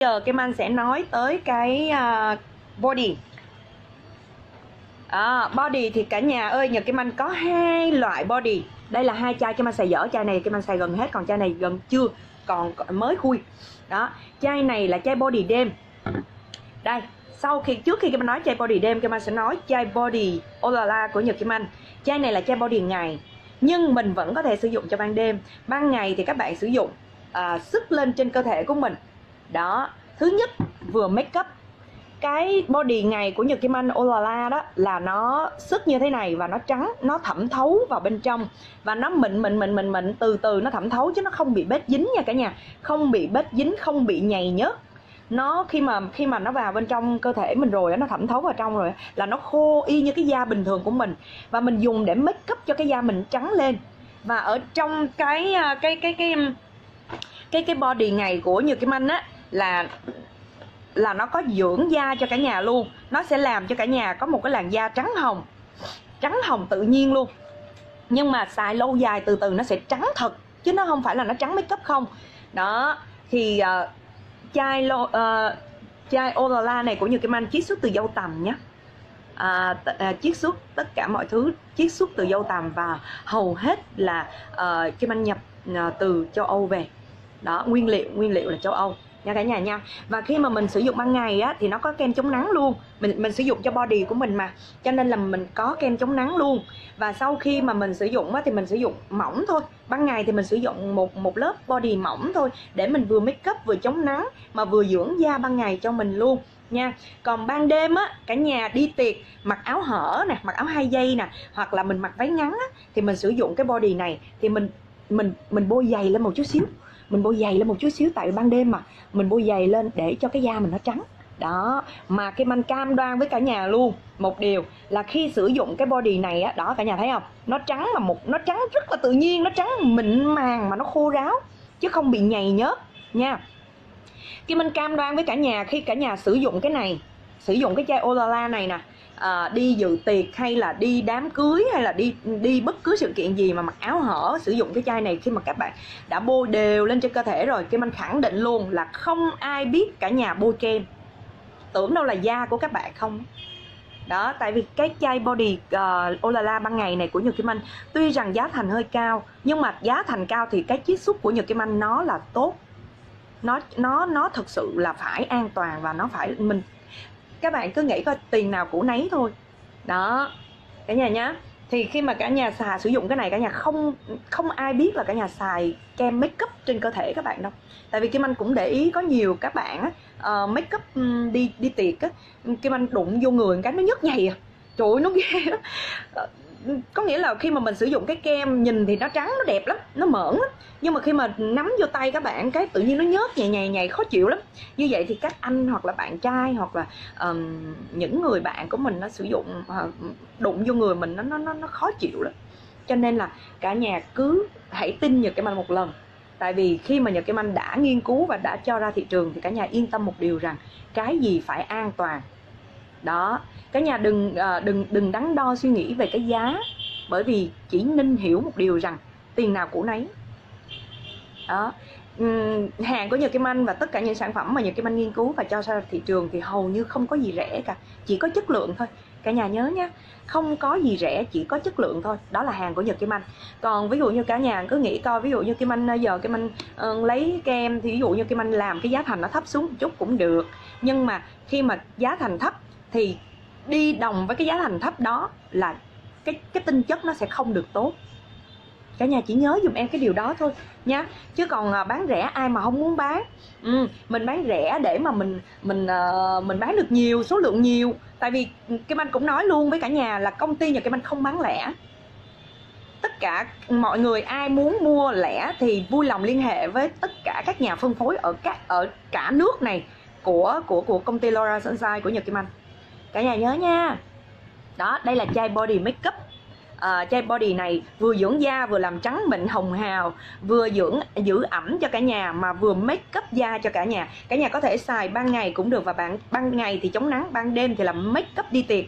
giờ Kim Anh sẽ nói tới cái uh, body. À, body thì cả nhà ơi nhờ Kim Anh có hai loại body. Đây là hai chai Kim Anh xài dở chai này Kim Anh xài gần hết còn chai này gần chưa còn mới khui. Đó chai này là chai body đêm. Đây sau khi trước khi Kim Anh nói chai body đêm Kim Anh sẽ nói chai body Olala của Nhật Kim Anh. Chai này là chai body ngày nhưng mình vẫn có thể sử dụng cho ban đêm. Ban ngày thì các bạn sử dụng à, sức lên trên cơ thể của mình đó, thứ nhất, vừa make up. Cái body ngày của Nhật Kim Anh Olala đó là nó sức như thế này và nó trắng, nó thẩm thấu vào bên trong. Và nó mịn mịn mịn mịn mịn, từ từ nó thẩm thấu chứ nó không bị bết dính nha cả nhà. Không bị bết dính, không bị nhầy nhớt. Nó khi mà khi mà nó vào bên trong cơ thể mình rồi nó thẩm thấu vào trong rồi là nó khô y như cái da bình thường của mình. Và mình dùng để make up cho cái da mình trắng lên. Và ở trong cái à, cái cái cái cái cái body ngày của Nhật Kim Anh á là là nó có dưỡng da cho cả nhà luôn. Nó sẽ làm cho cả nhà có một cái làn da trắng hồng trắng hồng tự nhiên luôn. Nhưng mà xài lâu dài từ từ nó sẽ trắng thật chứ nó không phải là nó trắng make up không. Đó thì uh, chai lo, uh, chai Olala này của Nhật Kim Anh chiết xuất từ dâu tằm nhé à, à, chiết xuất tất cả mọi thứ chiết xuất từ dâu tằm và hầu hết là uh, Kim Anh nhập uh, từ châu Âu về. Đó nguyên liệu nguyên liệu là châu Âu nha cả nhà nha. Và khi mà mình sử dụng ban ngày á, thì nó có kem chống nắng luôn. Mình mình sử dụng cho body của mình mà. Cho nên là mình có kem chống nắng luôn. Và sau khi mà mình sử dụng á, thì mình sử dụng mỏng thôi. Ban ngày thì mình sử dụng một một lớp body mỏng thôi để mình vừa make up vừa chống nắng mà vừa dưỡng da ban ngày cho mình luôn nha. Còn ban đêm á, cả nhà đi tiệc, mặc áo hở nè, mặc áo hai dây nè, hoặc là mình mặc váy ngắn á, thì mình sử dụng cái body này. Thì mình mình mình bôi dày lên một chút xíu mình bôi dày lên một chút xíu tại ban đêm mà. Mình bôi dày lên để cho cái da mình nó trắng. Đó, mà cái anh cam đoan với cả nhà luôn. Một điều là khi sử dụng cái body này á, đó, cả nhà thấy không? Nó trắng mà một, nó trắng rất là tự nhiên, nó trắng mịn màng mà nó khô ráo, chứ không bị nhầy nhớt nha. Kim Anh cam đoan với cả nhà, khi cả nhà sử dụng cái này, sử dụng cái chai Olala này nè à, đi dự tiệc hay là đi đám cưới hay là đi đi bất cứ sự kiện gì mà mặc áo hở sử dụng cái chai này khi mà các bạn đã bôi đều lên trên cơ thể rồi Kim Anh khẳng định luôn là không ai biết cả nhà bôi kem. Tưởng đâu là da của các bạn không? Đó tại vì cái chai body uh, Olala ban ngày này của Nhật Kim Anh tuy rằng giá thành hơi cao nhưng mà giá thành cao thì cái chiết xuất của Nhật Kim Anh nó là tốt. Nó nó nó thực sự là phải an toàn và nó phải mình các bạn cứ nghĩ coi tiền nào của nấy thôi. Đó cả nhà nhá. Thì khi mà cả nhà xài sử dụng cái này cả nhà không không ai biết là cả nhà xài kem make up trên cơ thể các bạn đâu. Tại vì kim anh cũng để ý có nhiều các bạn á ờ, uh, make up đi đi tiệc á kim anh đụng vô người cái nó nhức nhầy à. Trời ơi nó ghê lắm. Ờ, có nghĩa là khi mà mình sử dụng cái kem nhìn thì nó trắng nó đẹp lắm nó mởn lắm. Nhưng mà khi mà nắm vô tay các bạn cái tự nhiên nó nhớt nhầy nhầy nhầy khó chịu lắm. Như vậy thì các anh hoặc là bạn trai hoặc là um, những người bạn của mình nó sử dụng uh, đụng vô người mình nó nó nó nó khó chịu lắm. Cho nên là cả nhà cứ hãy tin nhật cái anh một lần. Tại vì khi mà nhật kim anh đã nghiên cứu và đã cho ra thị trường thì cả nhà yên tâm một điều rằng cái gì phải an toàn đó cả nhà đừng ờ, đừng đừng đắn đo suy nghĩ về cái giá bởi vì chỉ nên hiểu một điều rằng tiền nào của nấy. Đó hàng của Nhật Kim Anh và tất cả những sản phẩm mà Nhật Kim Anh nghiên cứu và cho ra thị trường thì hầu như không có gì rẻ cả chỉ có chất lượng thôi. Cả nhà nhớ nhé không có gì rẻ chỉ có chất lượng thôi đó là hàng của Nhật Kim Anh. Còn ví dụ như cả nhà cứ nghĩ coi ví dụ như Kim Anh ờ, giờ Kim Anh uh, lấy kem thì ví dụ như Kim Anh làm cái giá thành nó thấp xuống một chút cũng được. Nhưng mà khi mà giá thành thấp thì đi đồng với cái giá thành thấp đó là cái cái tinh chất nó sẽ không được tốt. Cả nhà chỉ nhớ dùm em cái điều đó thôi nha. Chứ còn à, bán rẻ ai mà không muốn bán. Ừ, mình bán rẻ để mà mình mình uh, mình bán được nhiều số lượng nhiều. Tại vì ừ, kim anh cũng nói luôn với cả nhà là công ty nhà kim anh không bán lẻ. Tất cả mọi người ai muốn mua lẻ thì vui lòng liên hệ với tất cả các nhà phân phối ở các ở cả nước này của của của công ty Laura Sunshine của Nhật Kim Anh cả nhà nhớ nha. Đó đây là chai body makeup. À, chai body này vừa dưỡng da vừa làm trắng mịn hồng hào vừa dưỡng giữ ẩm cho cả nhà mà vừa make up da cho cả nhà. Cả nhà có thể xài ban ngày cũng được và bạn ban ngày thì chống nắng ban đêm thì làm make up đi tiệc.